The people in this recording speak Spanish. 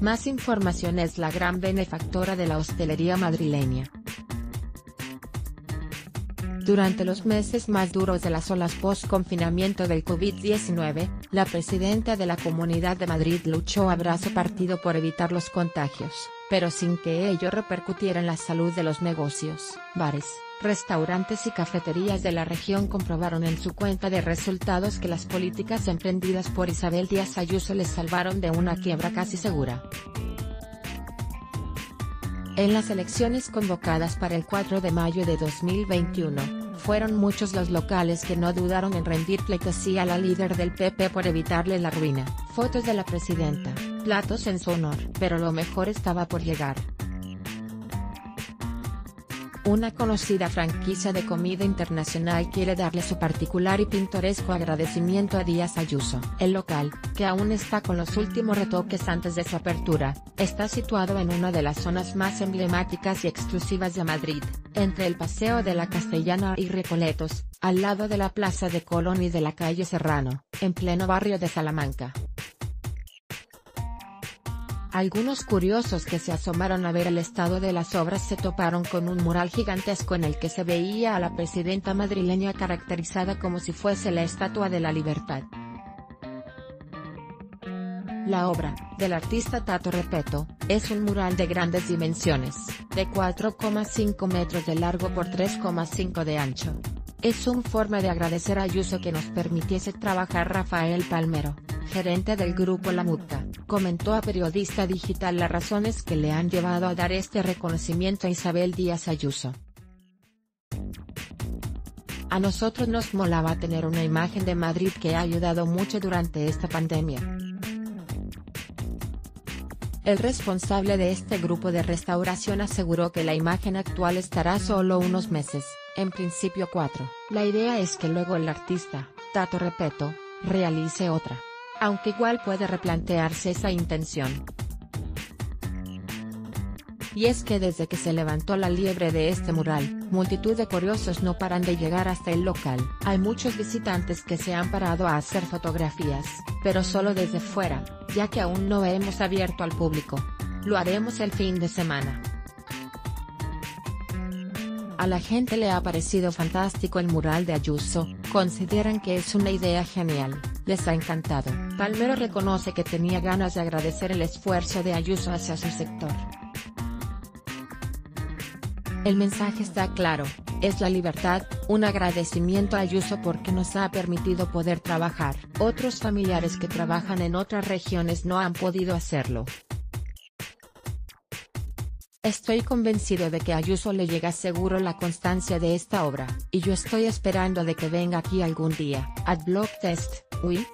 Más información es la gran benefactora de la hostelería madrileña. Durante los meses más duros de las olas post-confinamiento del COVID-19, la presidenta de la Comunidad de Madrid luchó a brazo partido por evitar los contagios, pero sin que ello repercutiera en la salud de los negocios. Bares, restaurantes y cafeterías de la región comprobaron en su cuenta de resultados que las políticas emprendidas por Isabel Díaz Ayuso les salvaron de una quiebra casi segura. En las elecciones convocadas para el 4 de mayo de 2021, fueron muchos los locales que no dudaron en rendir pleitesía a la líder del PP por evitarle la ruina. Fotos de la presidenta, platos en su honor. Pero lo mejor estaba por llegar. Una conocida franquicia de comida internacional quiere darle su particular y pintoresco agradecimiento a Díaz Ayuso. El local, que aún está con los últimos retoques antes de su apertura, está situado en una de las zonas más emblemáticas y exclusivas de Madrid, entre el Paseo de la Castellana y Recoletos, al lado de la Plaza de Colón y de la calle Serrano, en pleno barrio de Salamanca. Algunos curiosos que se asomaron a ver el estado de las obras se toparon con un mural gigantesco en el que se veía a la presidenta madrileña caracterizada como si fuese la Estatua de la Libertad. La obra, del artista Tato Repeto, es un mural de grandes dimensiones, de 4,5 metros de largo por 3,5 de ancho. Es un forma de agradecer a Ayuso que nos permitiese trabajar Rafael Palmero, gerente del grupo La Muta, comentó a Periodista Digital las razones que le han llevado a dar este reconocimiento a Isabel Díaz Ayuso. A nosotros nos molaba tener una imagen de Madrid que ha ayudado mucho durante esta pandemia. El responsable de este grupo de restauración aseguró que la imagen actual estará solo unos meses, en principio cuatro. La idea es que luego el artista, Tato Repeto, realice otra aunque igual puede replantearse esa intención. Y es que desde que se levantó la liebre de este mural, multitud de curiosos no paran de llegar hasta el local. Hay muchos visitantes que se han parado a hacer fotografías, pero solo desde fuera, ya que aún no hemos abierto al público. Lo haremos el fin de semana. A la gente le ha parecido fantástico el mural de Ayuso, consideran que es una idea genial les ha encantado. Palmero reconoce que tenía ganas de agradecer el esfuerzo de Ayuso hacia su sector. El mensaje está claro, es la libertad, un agradecimiento a Ayuso porque nos ha permitido poder trabajar. Otros familiares que trabajan en otras regiones no han podido hacerlo. Estoy convencido de que a Ayuso le llega seguro la constancia de esta obra, y yo estoy esperando de que venga aquí algún día. Adblock Test, Oui,